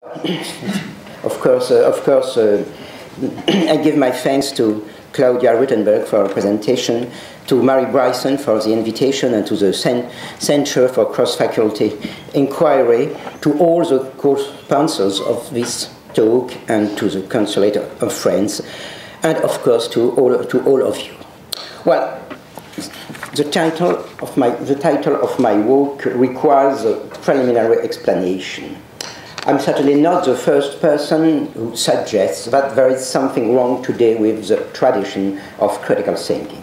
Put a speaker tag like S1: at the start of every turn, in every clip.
S1: of course, uh, of course, uh, I give my thanks to Claudia Ruitenberg for her presentation, to Mary Bryson for the invitation, and to the Center for Cross-Faculty Inquiry, to all the co-sponsors of this talk, and to the Consulate of France, and of course to all, to all of you. Well, the title of my, the title of my work requires a preliminary explanation. I'm certainly not the first person who suggests that there is something wrong today with the tradition of critical thinking.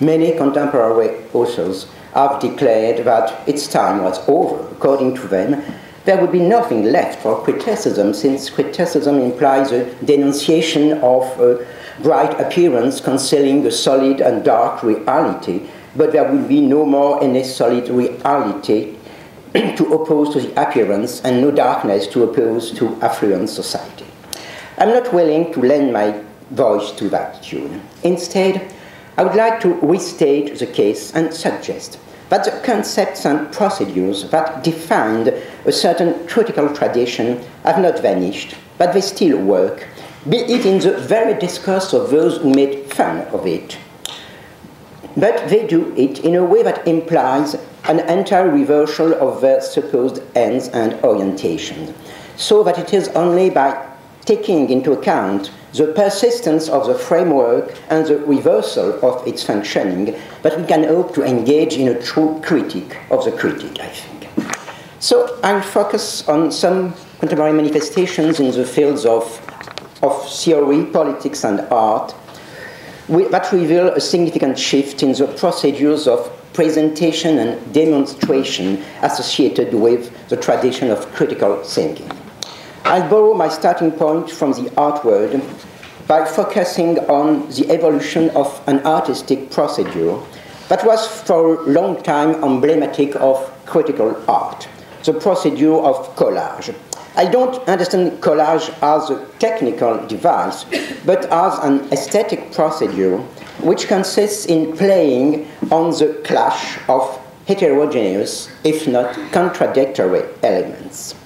S1: Many contemporary authors have declared that its time was over. According to them, there would be nothing left for criticism, since criticism implies a denunciation of a bright appearance concealing a solid and dark reality, but there will be no more any solid reality to oppose to the appearance and no darkness to oppose to affluent society. I'm not willing to lend my voice to that tune. Instead, I would like to restate the case and suggest that the concepts and procedures that defined a certain critical tradition have not vanished, but they still work, be it in the very discourse of those who made fun of it. But they do it in a way that implies an entire reversal of their supposed ends and orientations, so that it is only by taking into account the persistence of the framework and the reversal of its functioning that we can hope to engage in a true critique of the critic, I think. So I'll focus on some contemporary manifestations in the fields of, of theory, politics, and art that reveal a significant shift in the procedures of presentation and demonstration associated with the tradition of critical thinking. I'll borrow my starting point from the art world by focusing on the evolution of an artistic procedure that was for a long time emblematic of critical art, the procedure of collage. I don't understand collage as a technical device, but as an aesthetic procedure which consists in playing on the clash of heterogeneous, if not contradictory, elements.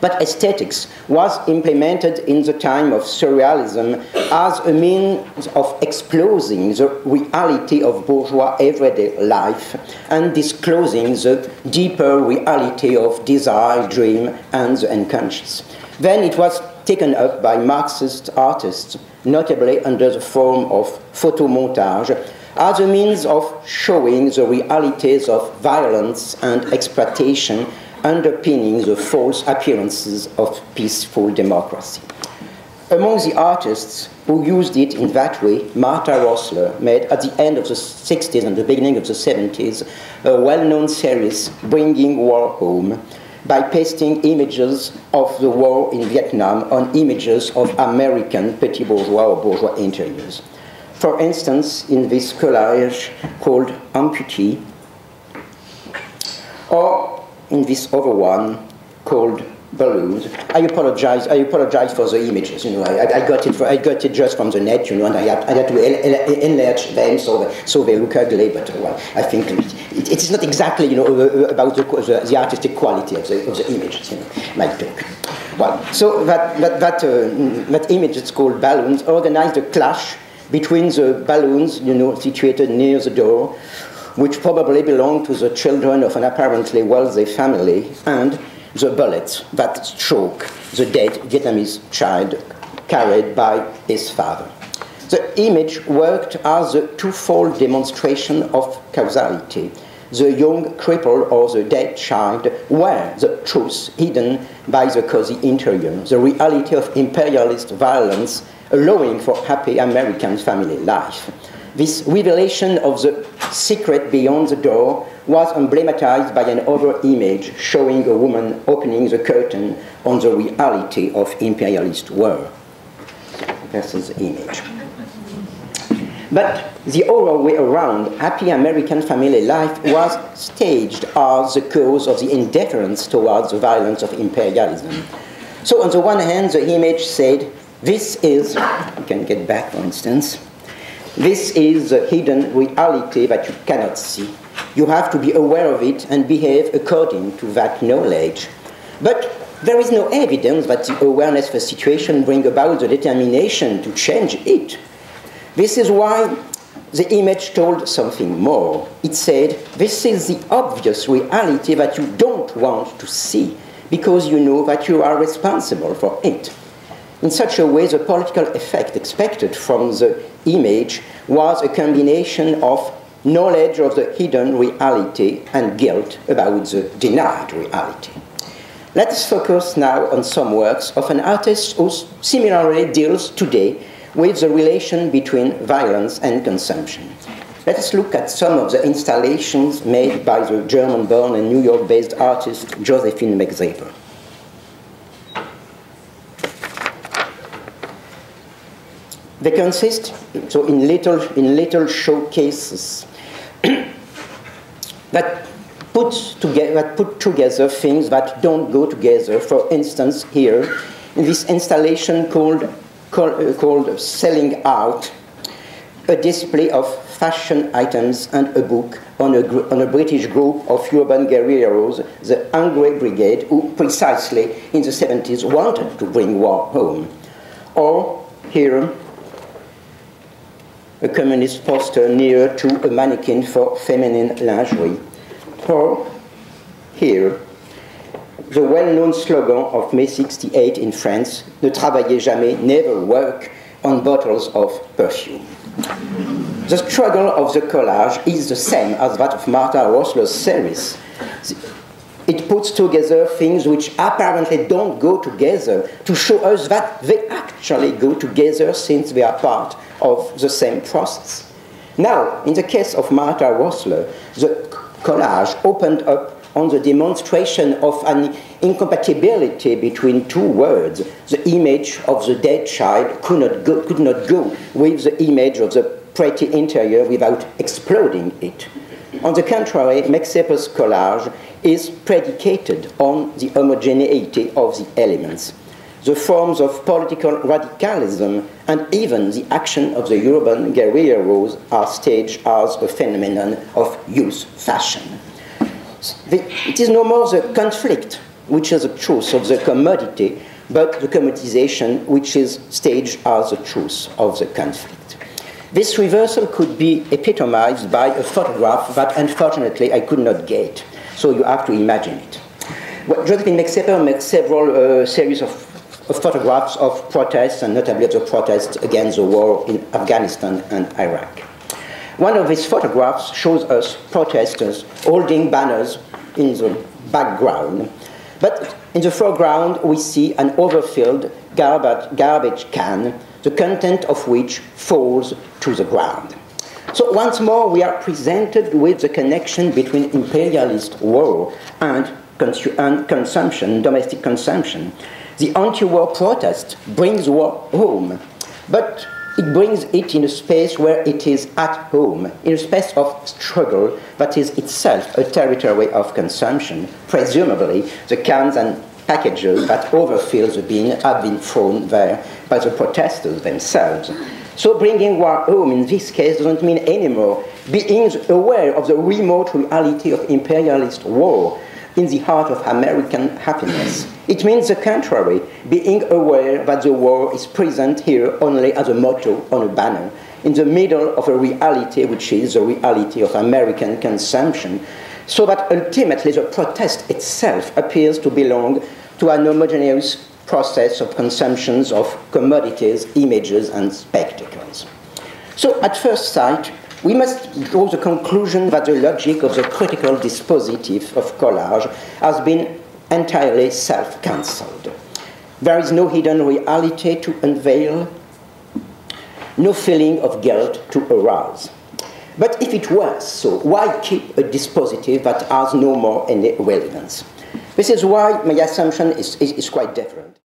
S1: But aesthetics was implemented in the time of surrealism as a means of exposing the reality of bourgeois everyday life and disclosing the deeper reality of desire, dream, and the unconscious. Then it was taken up by Marxist artists, notably under the form of photomontage, as a means of showing the realities of violence and exploitation underpinning the false appearances of peaceful democracy. Among the artists who used it in that way, Martha Rosler made at the end of the 60s and the beginning of the 70s a well known series, Bringing War Home, by pasting images of the war in Vietnam on images of American petit bourgeois or bourgeois interiors. For instance, in this collage called Amputee, in this other one called balloons. I apologize. I apologize for the images. You know, I, I got it. For, I got it just from the net. You know, and I had, I had to enlarge them so they, so they look ugly. But uh, well, I think it, it is not exactly you know uh, uh, about the, the, the, artistic quality of the, of the images. You know, my talk. Well, so that that that, uh, that image is called balloons organized a clash between the balloons, you know, situated near the door, which probably belonged to the children of an apparently wealthy family, and the bullets that struck the dead Vietnamese child carried by his father. The image worked as a twofold demonstration of causality. The young cripple or the dead child were the truth hidden by the cozy interior, the reality of imperialist violence allowing for happy American family life. This revelation of the secret beyond the door was emblematized by an other image showing a woman opening the curtain on the reality of imperialist war. This is the image. But the other way around, happy American family life was staged as the cause of the indifference towards the violence of imperialism. So, on the one hand, the image said, This is, you can get back for instance, this is the hidden reality that you cannot see. You have to be aware of it and behave according to that knowledge. But there is no evidence that the awareness of a situation brings about the determination to change it. This is why the image told something more. It said, This is the obvious reality that you don't want to see because you know that you are responsible for it. In such a way, the political effect expected from the image was a combination of knowledge of the hidden reality and guilt about the denied reality. Let us focus now on some works of an artist who similarly deals today with the relation between violence and consumption. Let us look at some of the installations made by the German born and New York based artist Josephine Meckseper. They consist so in little in little showcases that put together that put together things that don't go together. For instance, here in this installation called called, uh, called Selling Out, a display of fashion items and a book on a, on a British group of urban guerrillas, the Angry Brigade, who precisely in the 70s wanted to bring war home. Or here, a communist poster near to a mannequin for feminine lingerie. Or here, the well-known slogan of May 68 in France, ne travaillez jamais, never work on bottles of perfume. The struggle of the collage is the same as that of Martha Rosler's series. It puts together things which apparently don't go together to show us that they actually go together since they are part of the same process. Now, in the case of Martha Rosler, the collage opened up on the demonstration of an incompatibility between two words. The image of the dead child could not go, could not go with the image of the pretty interior without exploding it. On the contrary, Meckseper's collage is predicated on the homogeneity of the elements the forms of political radicalism, and even the action of the urban guerrillas are staged as a phenomenon of youth fashion. It is no more the conflict, which is the truth of the commodity, but the commoditization, which is staged as the truth of the conflict. This reversal could be epitomized by a photograph that unfortunately I could not get, so you have to imagine it. Well, Josephine Meckseper makes several uh, series of photographs of protests, and notably of the protests against the war in Afghanistan and Iraq. One of these photographs shows us protesters holding banners in the background, but in the foreground we see an overfilled garbage, garbage can, the content of which falls to the ground. So once more we are presented with the connection between imperialist war and, consu and consumption, domestic consumption. The anti-war protest brings war home, but it brings it in a space where it is at home, in a space of struggle that is itself a territory of consumption. Presumably, the cans and packages that overfill the bin have been thrown there by the protesters themselves. So bringing war home in this case doesn't mean anymore being aware of the remote reality of imperialist war in the heart of American happiness. It means the contrary, being aware that the war is present here only as a motto on a banner, in the middle of a reality which is the reality of American consumption, so that ultimately the protest itself appears to belong to an homogeneous process of consumptions of commodities, images, and spectacles. So at first sight, we must draw the conclusion that the logic of the critical dispositif of collage has been entirely self cancelled. There is no hidden reality to unveil, no feeling of guilt to arouse. But if it were so, why keep a dispositif that has no more any relevance? This is why my assumption is, is, is quite different.